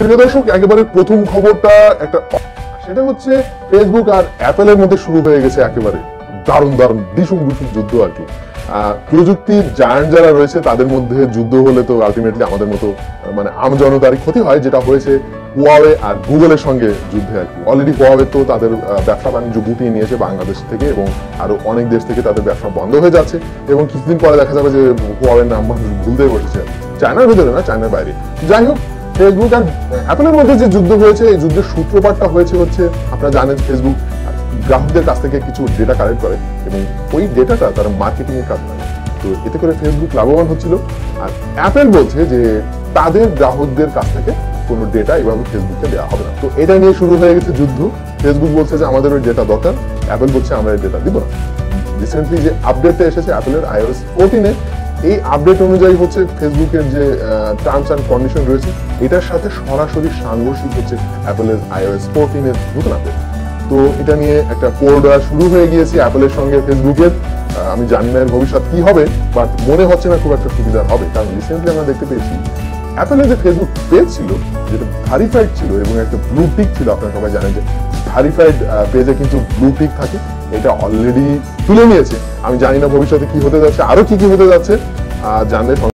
প্রিয় দর্শক একেবারে প্রথম খবরটা একটা সেটা হচ্ছে ফেসবুক আর অ্যাপেলের মধ্যে শুরু হয়ে গেছে একেবারে দারুণ দারুণ, ভীষণ ভীষণ যুদ্ধ আর কি। যারা রয়েছে, তাদের মধ্যে যুদ্ধ হলে তো আলটিমেটলি আমাদের মতো মানে আম জনতারই ক্ষতি হয়, যেটা হয়েছে হুয়াওয়ে আর গুগলের সঙ্গে যুদ্ধে আর কি। অলরেডি হুয়াওয়ে তো তাদের ব্যবসা বাণিজ্য গুটিয়ে নিয়েছে বাংলাদেশ থেকে এবং আরও অনেক দেশ থেকে তাদের ব্যবসা বন্ধ হয়ে যাচ্ছে এবং কিছুদিন পরে দেখা যাবে যে হুয়াওয়ের নাম ভুলতে বসেছে। চায়নার ভিতরে না চায়নার বাইরে। যাই হোক ফেসবুক আর অ্যাপেলের মধ্যে যে যুদ্ধ হয়েছে, এই যুদ্ধের সূত্রপাতটা হয়েছে হচ্ছে আপনারা জানেন ফেসবুক গ্রাহকদের কাছ থেকে কিছু ডেটা কালেক্ট করে এবং ওই ডেটাটা তারা মার্কেটিং এর কাজ করে। তো এতে করে ফেসবুক লাভবান হচ্ছিল আর অ্যাপেল বলছে যে তাদের গ্রাহকদের কাছ থেকে কোনো ডেটা এভাবে ফেসবুককে দেওয়া হবে না। তো এটা নিয়ে শুরু হয়ে গেছে যুদ্ধ। ফেসবুক বলছে যে আমাদের ওই ডেটা দরকার। অ্যাপেল বলছে আমরা এই ডেটা দিব না। রিসেন্টলি যে আপডেটটা এসেছে অ্যাপেলের আইওএস ফোরটিনে এই আপডেট অনুযায়ী হচ্ছে ফেসবুকের যে টার্মস অ্যান্ড কন্ডিশন রয়েছে, এটার সাথে সরাসরি সাংঘর্ষিক হচ্ছে অ্যাপেলের আইওএস ফোরটিনের নতুন আপডেট তো এটা নিয়ে একটা কোড শুরু হয়ে গিয়েছে অ্যাপেলের সঙ্গে ফেসবুকের আমি জানি না এর ভবিষ্যৎ কি হবে বাট মনে হচ্ছে না খুব একটা সুবিধা হবে, কারণ রিসেন্টলি আমরা দেখতে পেয়েছি অ্যাপেলের যে ফেসবুক পেজ ছিল, যেটা ভেরিফাইড ছিল এবং একটা ব্লু টিক ছিল, আপনারা সবাই জানেন যে ভেরিফাইড পেজে কিন্তু ব্লু টিক থাকে। এটা অলরেডি তুলে নিয়েছে। আমি জানি না ভবিষ্যতে কি হতে যাচ্ছে, আরও কি কি হতে যাচ্ছে জানলে